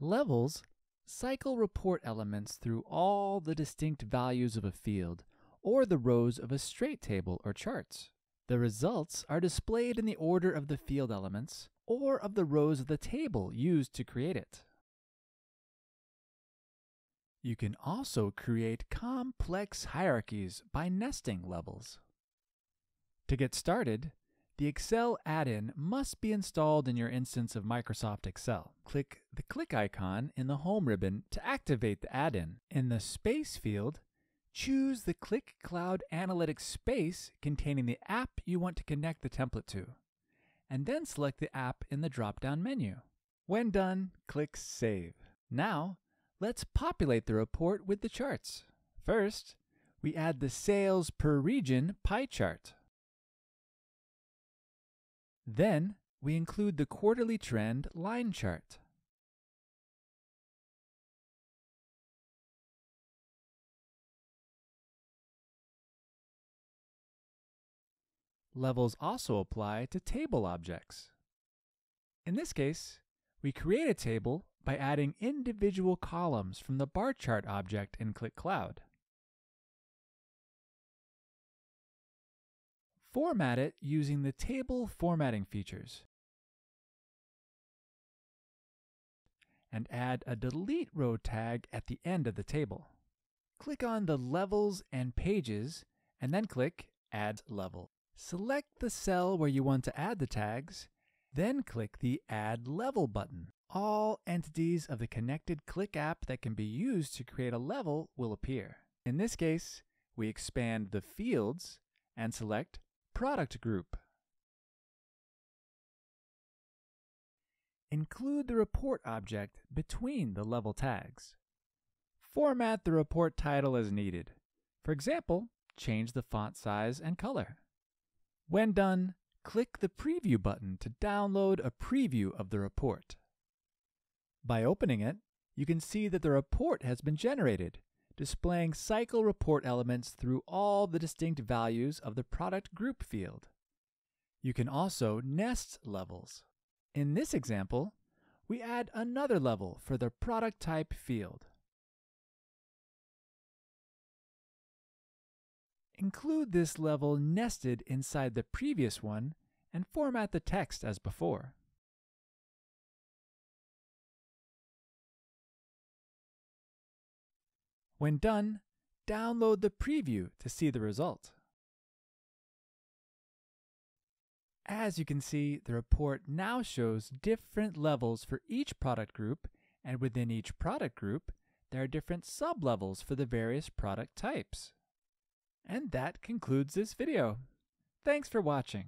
Levels cycle report elements through all the distinct values of a field or the rows of a straight table or charts. The results are displayed in the order of the field elements or of the rows of the table used to create it. You can also create complex hierarchies by nesting levels. To get started, the Excel add-in must be installed in your instance of Microsoft Excel. Click the Qlik icon in the Home ribbon to activate the add-in. In the Space field, choose the Qlik Cloud Analytics space containing the app you want to connect the template to, and then select the app in the drop-down menu. When done, click Save. Now, let's populate the report with the charts. First, we add the sales per region pie chart. Then we include the quarterly trend line chart. Levels also apply to table objects. In this case, we create a table by adding individual columns from the bar chart object in Qlik Format it using the table formatting features. And add a delete row tag at the end of the table. Click on the levels and pages and then click Add Level. Select the cell where you want to add the tags, then click the Add Level button. All entities of the connected Qlik app that can be used to create a level will appear. In this case, we expand the fields and select Product group. Include the report object between the level tags. Format the report title as needed. For example, change the font size and color. When done, click the Preview button to download a preview of the report. By opening it, you can see that the report has been generated displaying cycle report elements through all the distinct values of the product group field. You can also nest levels. In this example, we add another level for the product type field. Include this level nested inside the previous one and format the text as before. When done, download the preview to see the result. As you can see, the report now shows different levels for each product group, and within each product group, there are different sub-levels for the various product types. And that concludes this video. Thanks for watching.